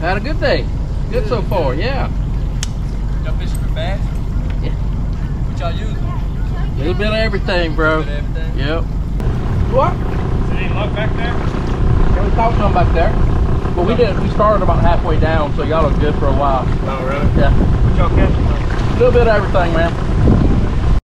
Had a good day. Good so far, yeah. Y'all fishing for bass? Yeah. What y'all using? A little bit of everything, bro. Bit of everything? Yep. What? Is there any luck back there? Yeah, we caught some back there. But we did. We started about halfway down, so y'all are good for a while. Oh, really? Yeah. What y'all catching? A little bit of everything, man.